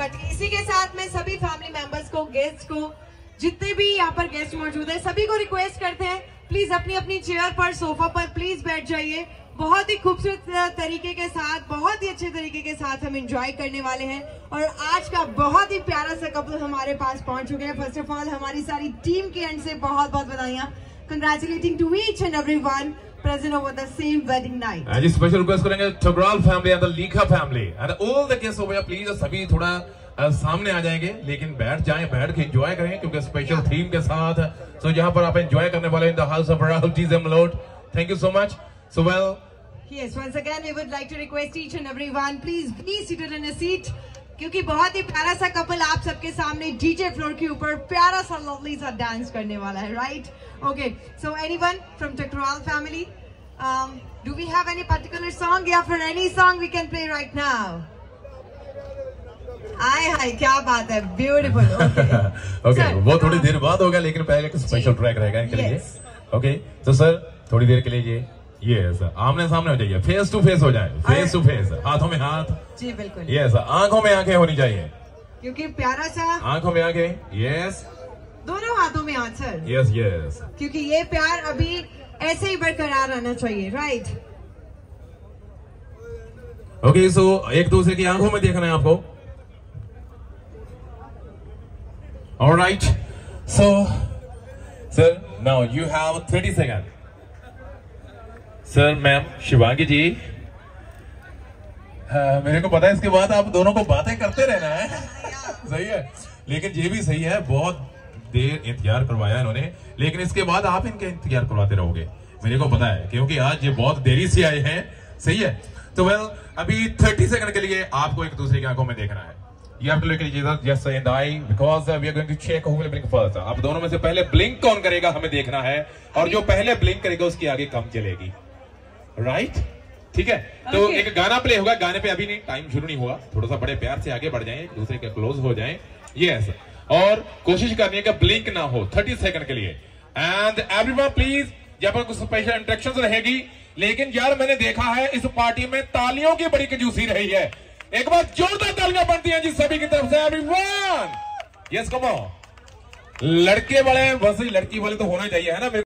But इसी के साथ में सभी फैमिली मेंबर्स को गेस्ट को, जितने भी यहाँ पर गेस्ट मौजूद है, सभी को रिक्वेस्ट करते हैं प्लीज़ अपनी अपनी चेयर पर सोफा पर प्लीज़ बैठ जाइए। बहुत ही खूबसूरत तरीके के साथ, बहुत ही अच्छे तरीके के साथ हम इंजॉय करने वाले हैं। और आज का बहुत ही प्यारा सा कपल हमारे पास पहुँच चुके हैं। फ़र्स्ट ऑफ़ ऑल हमारी सारी टीम के एंड से बहुत बहुत बधाइयाँ। Congratulating to each and every one present over the same wedding night. Ji special request करेंगे Tograal family and the Likha family and all the guest over please सभी थोड़ा अ, सामने आ जाएंगे लेकिन बैठ जाएं बैठ के एंजॉय करें क्योंकि स्पेशल थीम के साथ सो जहां पर आप एंजॉय करने वाले in the house of Rahul ji Jamlot thank you so much so well Yes, once again we would like to request each and everyone, please be seated in a seat. क्योंकि बहुत ही प्यारा सा couple आप सबके सामने DJ floor के ऊपर प्यारा सा लवली सा डांस करने वाला है right okay so anyone from Techrol family do we have any particular song या फिर any song we can play right now आय हाय क्या बात है? ब्यूटीफुल ओके वो थोड़ी देर बाद होगा लेकिन पहले स्पेशल ट्रैक रहेगा इनके लिए। ओके तो सर थोड़ी देर के लिए ये ये सर आमने सामने हो जाइए। फेस टू फेस हो जाए। फेस टू फेस हाथों में हाथ। जी बिल्कुल। यस आँखों में आँखें होनी चाहिए। क्योंकि प्यारा सा आँखों में आँखें यस दोनों हाथों में हाथ सर। यस यस क्योंकि ये प्यार अभी ऐसे ही बरकरार रहना चाहिए राइट ओके सो एक दूसरे की आँखों में देखना है आपको। Alright so sir now you have 30 second sir ma'am Shivangi ji हाँ, मेरे को पता है इसके बाद आप दोनों को बातें करते रहना है। सही है। लेकिन ये भी सही है बहुत देर इंतज़ार करवाया इन्होंने। लेकिन इसके बाद आप इनके इंतज़ार करवाते रहोगे। मेरे को पता है क्योंकि आज ये बहुत देरी से आए हैं। सही है। तो वेल अभी 30 सेकंड के लिए आपको एक दूसरे की आँखों में देखना है। Uh. अब दोनों में से पहले ब्लिंक कौन करेगा हमें देखना है। और जो पहले ब्लिंक करेगा उसकी आगे कम चलेगी। राइट ठीक है? तो Okay. एक गाना प्ले होगा गाने पे अभी नहीं टाइम शुरू नहीं हुआ। थोड़ा सा बड़े प्यार से आगे बढ़ जाएँ दूसरे के क्लोज हो जाएँ। यस और कोशिश करनी है कि ब्लिंक ना हो 30 सेकंड के लिए। एंड एवरीवन प्लीज़ यहाँ पर कुछ स्पेशल इंट्रेक्शन रहेगी लेकिन यार मैंने देखा है इस पार्टी में तालियों की बड़ी कजूसी रही है। एक बार जोरदार तालियाँ बनती हैं जी सभी की तरफ़ से एवरीवन यस कमो लड़के वाले बस लड़की वाले तो होना चाहिए है ना?